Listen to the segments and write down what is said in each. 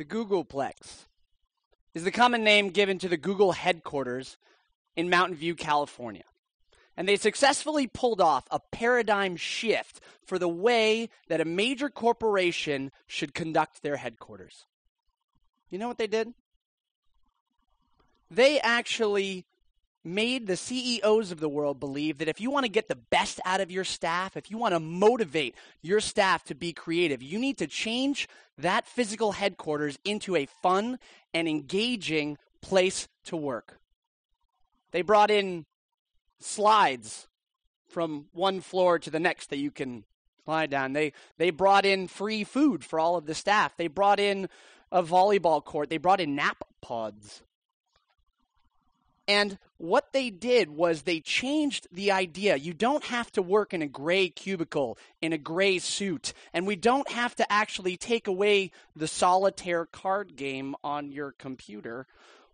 The Googleplex is the common name given to the Google headquarters in Mountain View, California. And they successfully pulled off a paradigm shift for the way that a major corporation should conduct their headquarters. You know what they did? They actually made the CEOs of the world believe that if you want to get the best out of your staff, if you want to motivate your staff to be creative, you need to change that physical headquarters into a fun and engaging place to work. They brought in slides from one floor to the next that you can slide down. They they brought in free food for all of the staff. They brought in a volleyball court. They brought in nap pods. And what they did was they changed the idea. You don't have to work in a gray cubicle, in a gray suit, and we don't have to actually take away the solitaire card game on your computer.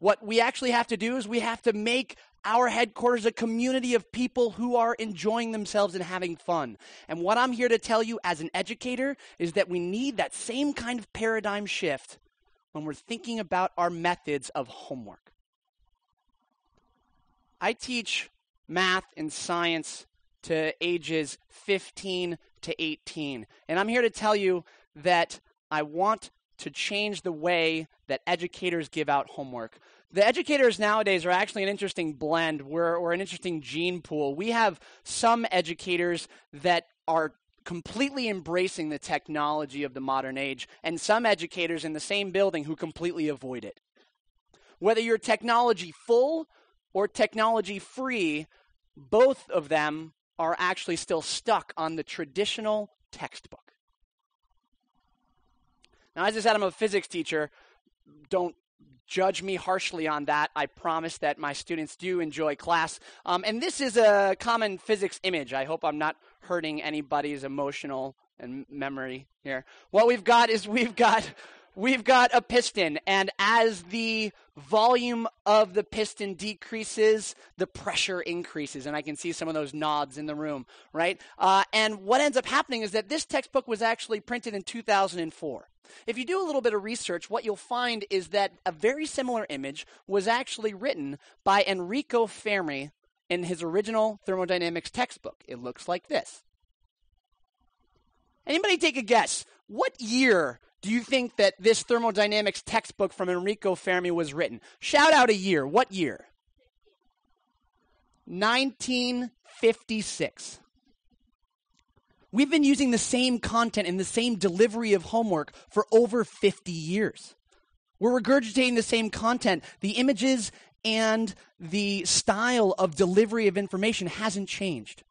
What we actually have to do is we have to make our headquarters a community of people who are enjoying themselves and having fun. And what I'm here to tell you as an educator is that we need that same kind of paradigm shift when we're thinking about our methods of homework. I teach math and science to ages 15 to 18. And I'm here to tell you that I want to change the way that educators give out homework. The educators nowadays are actually an interesting blend. We're, we're an interesting gene pool. We have some educators that are completely embracing the technology of the modern age, and some educators in the same building who completely avoid it. Whether you're technology full or technology free, both of them are actually still stuck on the traditional textbook. Now, as I said, I'm a physics teacher. Don't judge me harshly on that. I promise that my students do enjoy class. Um, and this is a common physics image. I hope I'm not hurting anybody's emotional and memory here. What we've got is we've got we've got a piston, and as the volume of the piston decreases, the pressure increases. And I can see some of those nods in the room, right? Uh, and what ends up happening is that this textbook was actually printed in 2004. If you do a little bit of research, what you'll find is that a very similar image was actually written by Enrico Fermi in his original thermodynamics textbook. It looks like this. Anybody take a guess? What year do you think that this thermodynamics textbook from Enrico Fermi was written? Shout out a year. What year? 1956. We've been using the same content and the same delivery of homework for over 50 years. We're regurgitating the same content. The images and the style of delivery of information hasn't changed.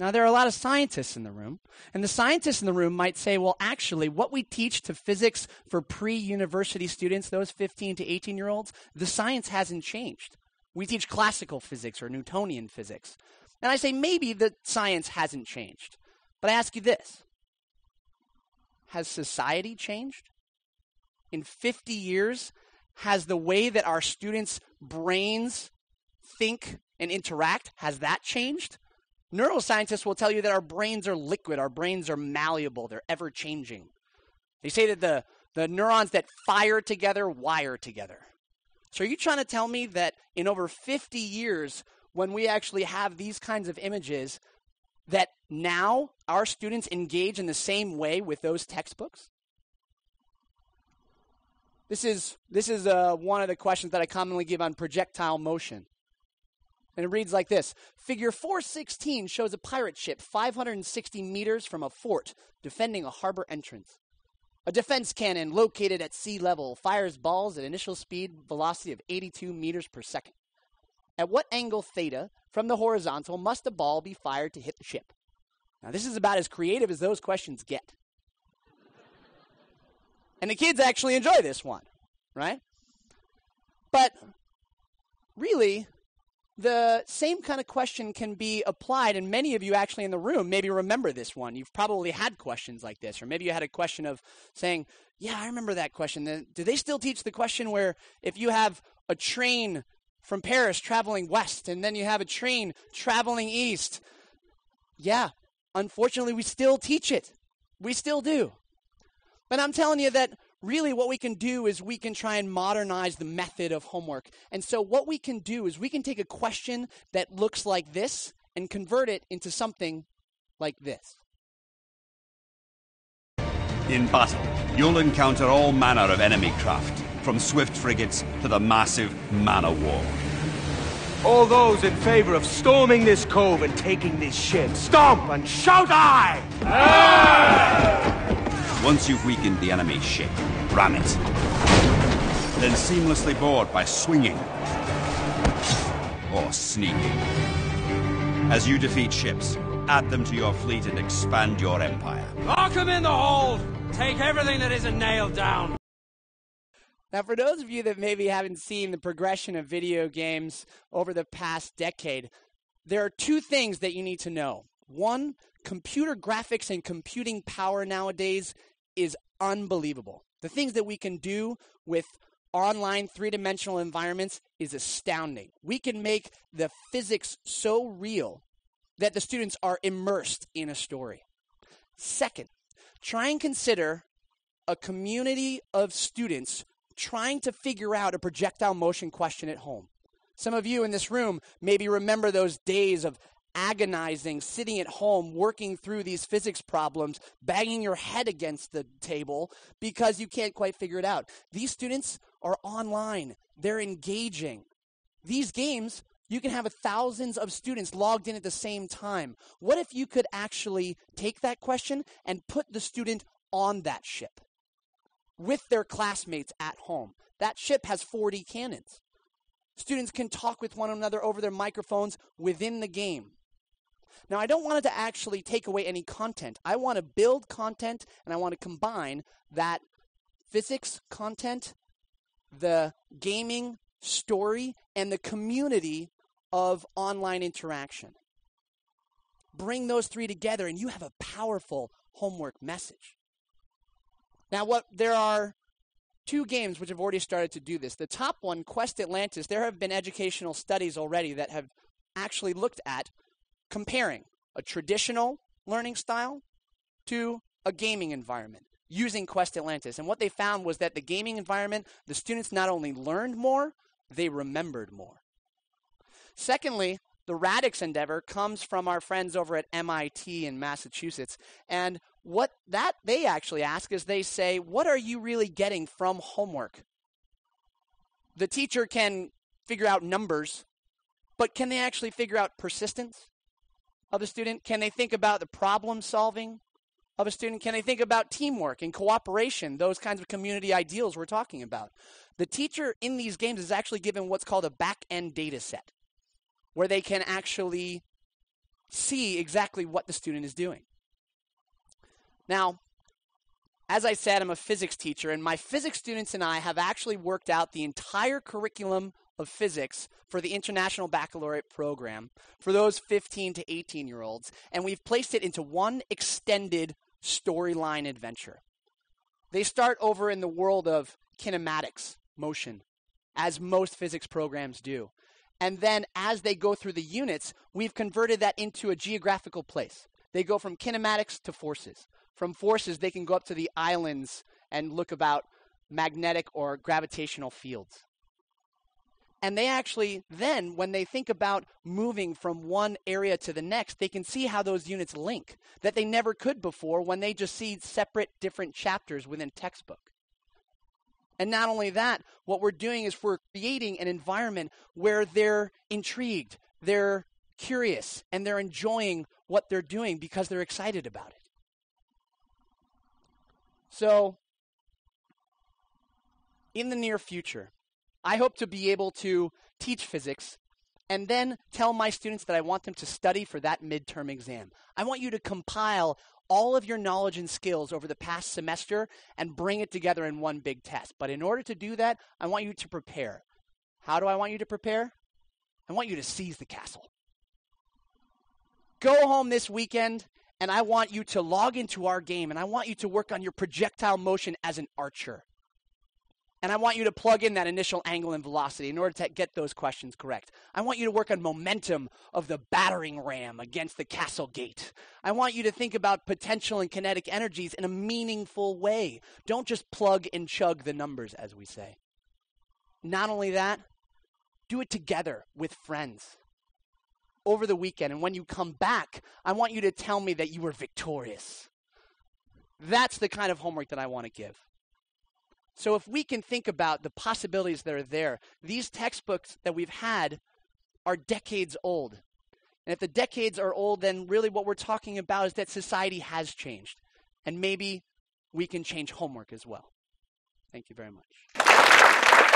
Now, there are a lot of scientists in the room, and the scientists in the room might say, well, actually, what we teach to physics for pre university students, those 15 to 18 year olds, the science hasn't changed. We teach classical physics or Newtonian physics. And I say, maybe the science hasn't changed. But I ask you this Has society changed? In 50 years, has the way that our students' brains think and interact, has that changed? Neuroscientists will tell you that our brains are liquid, our brains are malleable, they're ever changing. They say that the, the neurons that fire together wire together. So, are you trying to tell me that in over 50 years, when we actually have these kinds of images, that now our students engage in the same way with those textbooks? This is, this is uh, one of the questions that I commonly give on projectile motion. And it reads like this Figure 416 shows a pirate ship 560 meters from a fort defending a harbor entrance. A defense cannon located at sea level fires balls at initial speed velocity of 82 meters per second. At what angle theta from the horizontal must a ball be fired to hit the ship? Now, this is about as creative as those questions get. and the kids actually enjoy this one, right? But really, the same kind of question can be applied, and many of you actually in the room maybe remember this one. You've probably had questions like this, or maybe you had a question of saying, Yeah, I remember that question. Do they still teach the question where if you have a train from Paris traveling west, and then you have a train traveling east? Yeah, unfortunately, we still teach it. We still do. But I'm telling you that really what we can do is we can try and modernize the method of homework. And so what we can do is we can take a question that looks like this and convert it into something like this. In battle, you'll encounter all manner of enemy craft, from swift frigates to the massive man o' war. All those in favor of storming this cove and taking this ship, stomp and shout aye! Once you've weakened the enemy ship, ram it. Then seamlessly board by swinging or sneaking. As you defeat ships, add them to your fleet and expand your empire. Lock them in the hold! Take everything that isn't nailed down! Now, for those of you that maybe haven't seen the progression of video games over the past decade, there are two things that you need to know. One, computer graphics and computing power nowadays is unbelievable. The things that we can do with online three dimensional environments is astounding. We can make the physics so real that the students are immersed in a story. Second, try and consider a community of students trying to figure out a projectile motion question at home. Some of you in this room maybe remember those days of agonizing, sitting at home, working through these physics problems, banging your head against the table because you can't quite figure it out. These students are online, they're engaging. These games, you can have thousands of students logged in at the same time. What if you could actually take that question and put the student on that ship? with their classmates at home. That ship has 40 cannons. Students can talk with one another over their microphones within the game. Now, I don't want it to actually take away any content. I want to build content and I want to combine that physics content, the gaming story, and the community of online interaction. Bring those three together and you have a powerful homework message. Now, what there are two games which have already started to do this. The top one, Quest Atlantis, there have been educational studies already that have actually looked at comparing a traditional learning style to a gaming environment using Quest Atlantis. And what they found was that the gaming environment, the students not only learned more, they remembered more. Secondly, the Radix endeavor comes from our friends over at MIT in Massachusetts. And what that they actually ask is they say, What are you really getting from homework? The teacher can figure out numbers, but can they actually figure out persistence of a student? Can they think about the problem solving of a student? Can they think about teamwork and cooperation, those kinds of community ideals we're talking about? The teacher in these games is actually given what's called a back end data set where they can actually see exactly what the student is doing. Now, as I said, I'm a physics teacher, and my physics students and I have actually worked out the entire curriculum of physics for the International Baccalaureate program for those 15 to 18 year olds, and we've placed it into one extended storyline adventure. They start over in the world of kinematics, motion, as most physics programs do. And then as they go through the units, we've converted that into a geographical place. They go from kinematics to forces. From forces, they can go up to the islands and look about magnetic or gravitational fields. And they actually, then, when they think about moving from one area to the next, they can see how those units link that they never could before when they just see separate different chapters within textbook. And not only that, what we're doing is we're creating an environment where they're intrigued, they're curious, and they're enjoying what they're doing because they're excited about it. So, in the near future, I hope to be able to teach physics and then tell my students that I want them to study for that midterm exam. I want you to compile all of your knowledge and skills over the past semester and bring it together in one big test. But in order to do that, I want you to prepare. How do I want you to prepare? I want you to seize the castle. Go home this weekend and I want you to log into our game and I want you to work on your projectile motion as an archer. And I want you to plug in that initial angle and velocity in order to get those questions correct. I want you to work on momentum of the battering ram against the castle gate. I want you to think about potential and kinetic energies in a meaningful way. Don't just plug and chug the numbers, as we say. Not only that, do it together with friends over the weekend. And when you come back, I want you to tell me that you were victorious. That's the kind of homework that I want to give. So if we can think about the possibilities that are there, these textbooks that we've had are decades old. And if the decades are old, then really what we're talking about is that society has changed. And maybe we can change homework as well. Thank you very much.